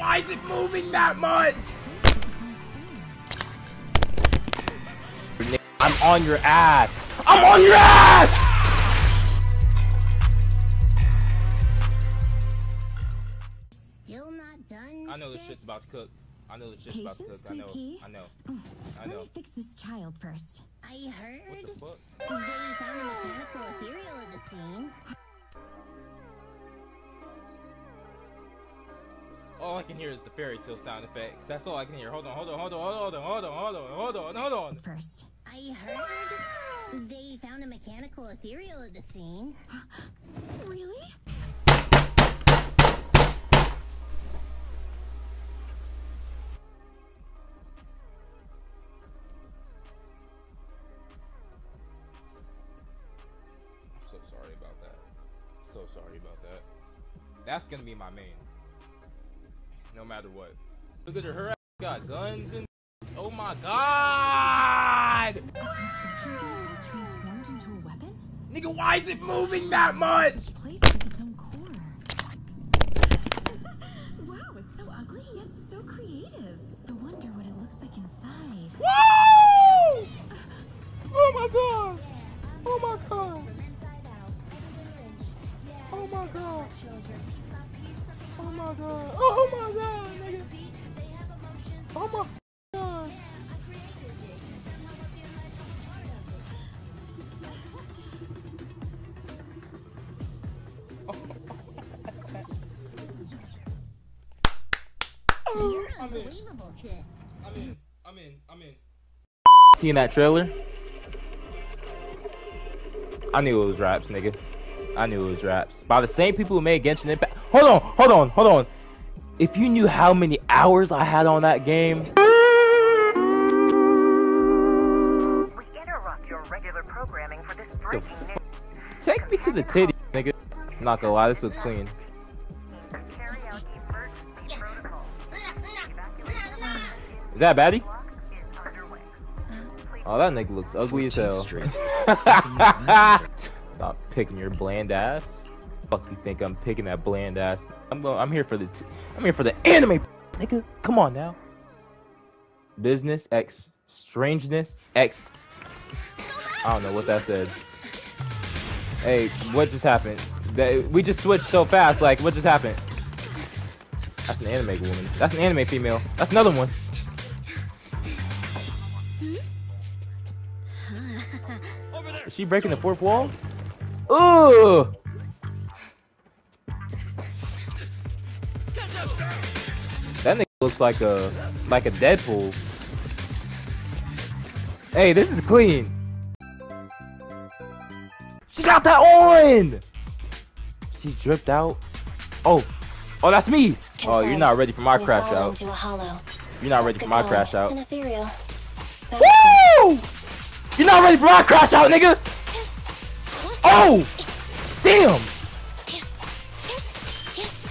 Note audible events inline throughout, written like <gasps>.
why is it moving that much? I'm on your ass. I'm on your ass! Still not done. I know this shit's about to cook. I know this shit's about to cook. I know. sweet pea. I know. Oh, I Let me fix this child first. I What heard the fuck? they found a mechanical ethereal at the scene. All I can hear is the fairy tale sound effects. That's all I can hear. Hold on, hold on, hold on, hold on, hold on, hold on, hold on, hold on. First. I heard they found a mechanical ethereal at the scene. <gasps> Really? I'm so sorry about that. So sorry about that. That's gonna be my main. No matter what. Look at her. Her ass got guns and. Oh my god! Construction theory transformed into a weapon? Nigga, why is it moving that much? Each place with its own core. wow, it's so ugly yet so creative. I wonder what it looks like inside. Woo! Oh my god! Oh my god! Oh my god! Oh my god! Oh my god, unbelievable, sis. I'm in. I'm in. I'm in. Seeing that trailer? I knew it was raps, nigga. I knew it was raps. By the same people who made Genshin Impact. Hold on, hold on, hold on. If you knew how many hours I had on that game, We interrupt your regular programming for this breaking news. take me to the titty, nigga. Not gonna lie, this looks clean. That a baddie? Clock is underway. Oh, that nigga looks ugly as hell. <laughs> Stop picking your bland ass. Fuck you think I'm picking that bland ass? I'm going. I'm here for the. T- I'm here for the anime, nigga. Come on now. Business X strangeness X. I don't know what that said. Hey, what just happened? That we just switched so fast. Like, what just happened? That's an anime woman. That's an anime female. That's another one. Is she breaking the fourth wall? Ooh! That nigga looks like a like a Deadpool. Hey, this is clean. She got that on. She dripped out. Oh, oh, that's me. Oh, you're not ready for my We crash out. Into a hollow. You're not ready Let's for my crash out. An ethereal. Woo! You're not ready for my crash out, nigga. Oh, damn.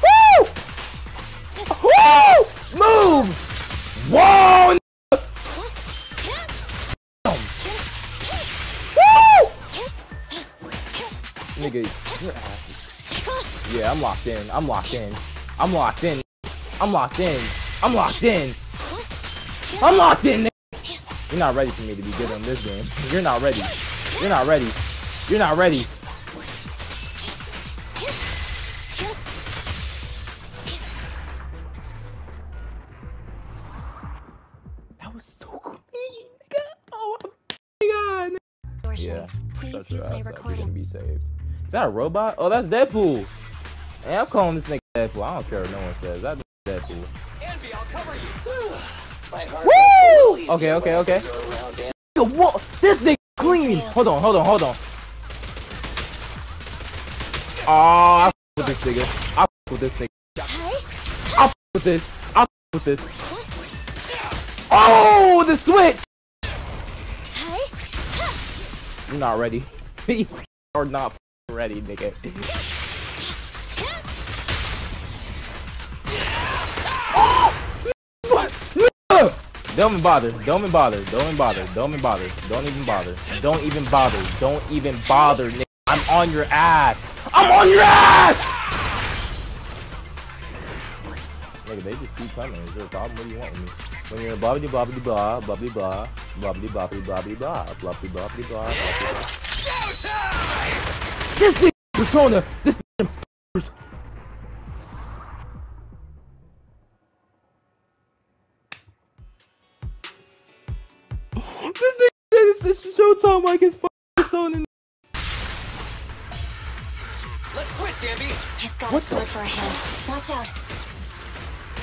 Woo! Woo! Move! Whoa! Woo! Nigga, your ass Yeah, I'm locked in. I'm locked in. I'm locked in. I'm locked in. I'm locked in. I'm locked in. Nigga. You're not ready for me to be good on this game. You're not ready. You're not ready. You're not ready. That was so clean, nigga. Oh my god. Distortions. Please Shut your use my ass gonna recording. be saved. Is that a robot? Oh, that's Deadpool. Hey, I'm calling this nigga Deadpool. I don't care what no one says. That nigga Deadpool. Envy, I'll cover you. My heart Woo! Okay, okay, okay. Nigga, what? This nigga clean. Hold on, hold on, hold on. Aw, I f- with this nigga. I f- with this nigga. I f- with this. I f- with this. Oh, the switch. You're not ready. <laughs> These are not ready, nigga. Don't even bother. Don't even bother. Don't even bother. Don't even bother. Don't even bother. Don't even bother. Don't even bother. I'm on your ass. I'm on your ass! Nigga, they just keep coming. Is there a problem? What do you want with me? When you're blah blah blah blah blah blah blah blah blah blah blah blah blah blah blah blah blah blah Showtime! This is persona. This is this is Showtime like his persona. Let's switch, Anby! It's got What a the- sword for a hand. Watch out.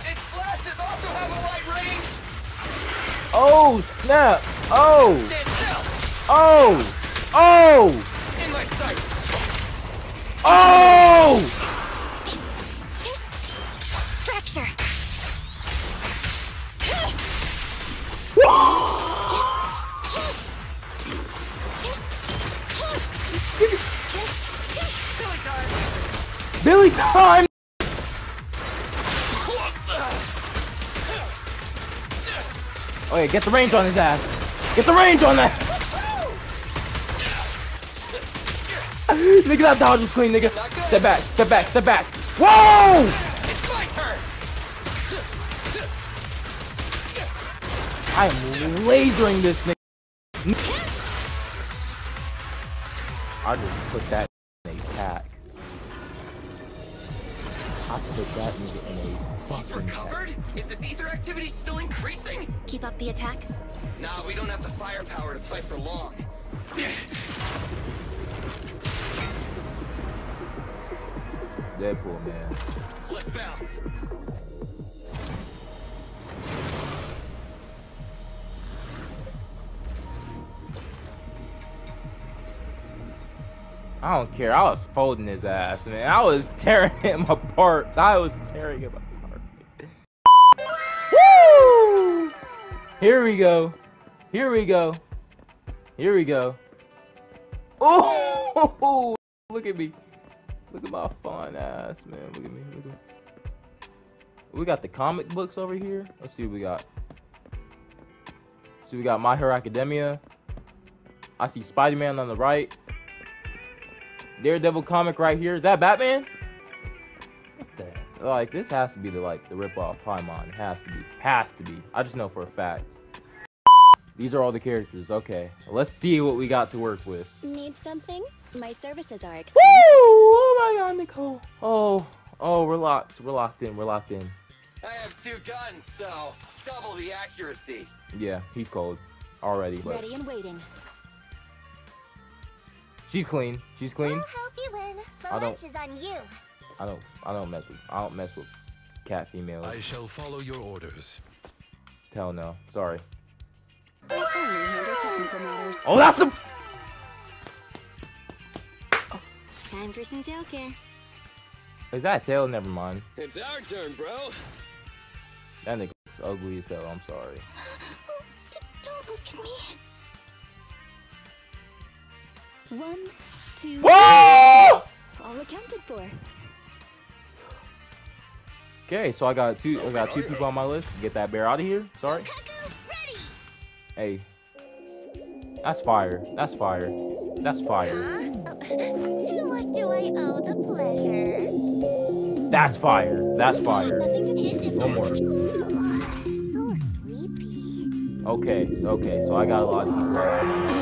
Its flashes also have a wide range! Oh snap! Oh Stand still! oh oh In my sights! oh! Oh yeah, get the range on his ass. Get the range on that. <laughs> nigga, that dodge was clean, nigga. Step back, step back, step back. Whoa! It's my turn! I am lasering this nigga. I just put that in a pack. I put that in recovered? Is this ether activity still increasing? Keep up the attack. Nah, we don't have the firepower to fight for long. Deadpool, man. Let's bounce. I don't care. I was folding his ass, man. I was tearing <laughs> him apart. I was tearing him apart. Here we go. Here we go. Here we go. Oh, <laughs> look at me. Look at my fine ass, man. Look at me. Look at me. We got the comic books over here. Let's see what we got. So we got My Hero Academia. I see Spider-Man on the right. Daredevil comic right here. Is that Batman? What the? Like this has to be the like the rip-off Paimon. It has to be. Has to be. I just know for a fact. These are all the characters. Okay, let's see what we got to work with. Need something? My services are Woo! expensive. Oh my God, Nicole. Oh, oh, we're locked. We're locked in. We're locked in. I have two guns, so double the accuracy. Yeah, he's cold already. But Ready and waiting. she's clean. She's clean. help you win. The I don't- lunch is on you. I don't. I don't mess with. I don't mess with cat females. I shall follow your orders. Hell no. Sorry. I only handle technical matters. Oh, that's a. Time for some jail care. Is that a tail? Never mind. It's our turn, bro. That nigga looks ugly as hell. I'm sorry. Don't look at me. One, two, Whoa! all accounted for. Okay, so I got two. I got two people on my list. Get that bear out of here. Sorry. Hey. That's fire. That's fire. That's fire. Oh, <laughs> to what do I owe the pleasure? That's fire. That's fire. Nothing to piss One more. Oh, okay. So okay. So I got a lot of people.